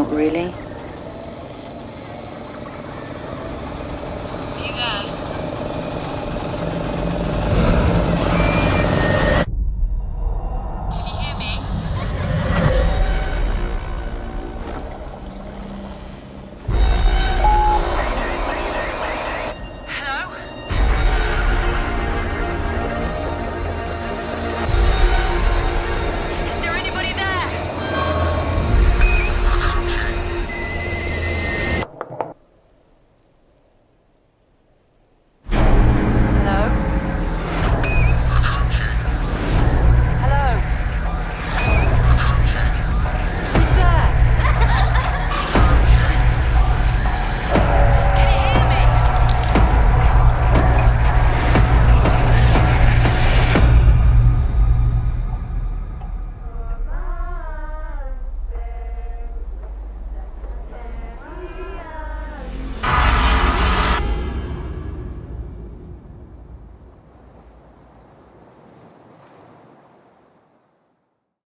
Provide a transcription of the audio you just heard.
Not really.